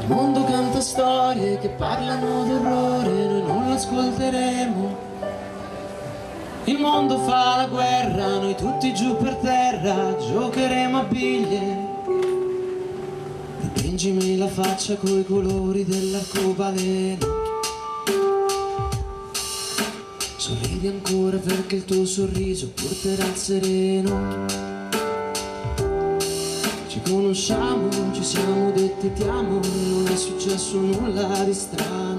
Il mondo canta storie che parlano d'orrore, noi non l'ascolteremo. Il mondo fa la guerra, noi tutti giù per terra, giocheremo a biglie. Dipingimi la faccia coi colori dell'arcobaleno. Sorridi ancora perché il tuo sorriso porterà il sereno. Ci conosciamo, ci siamo detti ti amo, non è successo nulla di strano.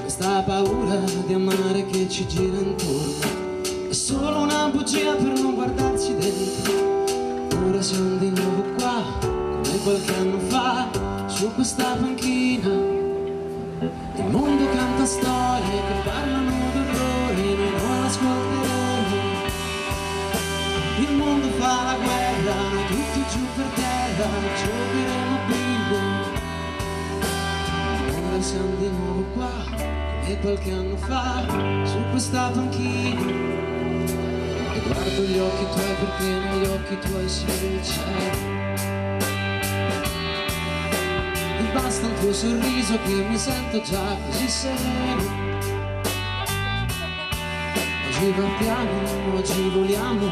Questa paura di amare che ci gira intorno è solo una bugia per non guardarsi dentro. Ora siamo di nuovo qua, come qualche anno fa, su questa panchina. Il mondo canta storie siamo di nuovo qua, come qualche anno fa, su questa panchina. E guardo gli occhi tuoi perché negli occhi tuoi si vede il cielo. E basta un tuo sorriso che mi sento già così sereno. Oggi partiamo, oggi voliamo,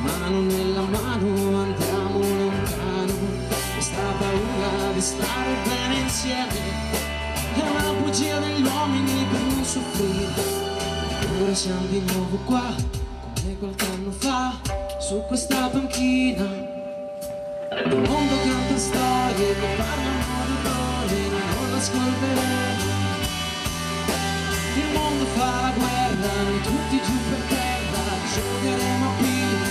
mano nella mano andiamo lontano. Questa paura di stare bene insieme una bugia degli uomini per non soffrire. Ora siamo di nuovo qua, come qualche anno fa, su questa panchina. Il mondo canta storie che parlano d'orrore, noi non l'ascolteremo. Il mondo fa la guerra, noi tutti giù per terra, giocheremo a pile.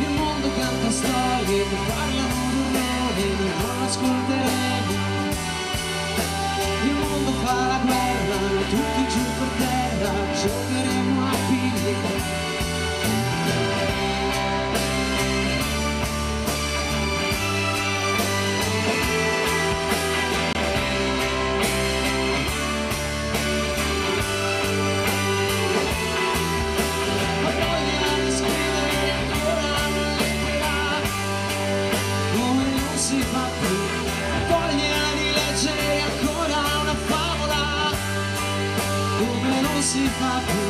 Il mondo canta storie che parlano d'orrore, noi non l'ascolteremo. Guerra, tutti giù per terra, si fa più.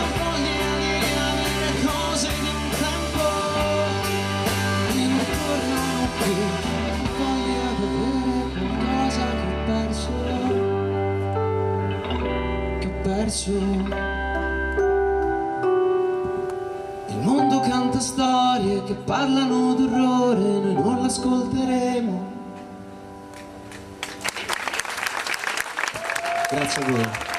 Ho voglia di riavere cose di un tempo che non tornano più. Ho voglia di avere qualcosa che ho perso, che ho perso. Il mondo canta storie che parlano d'orrore, noi non l'ascolteremo. Grazie a voi.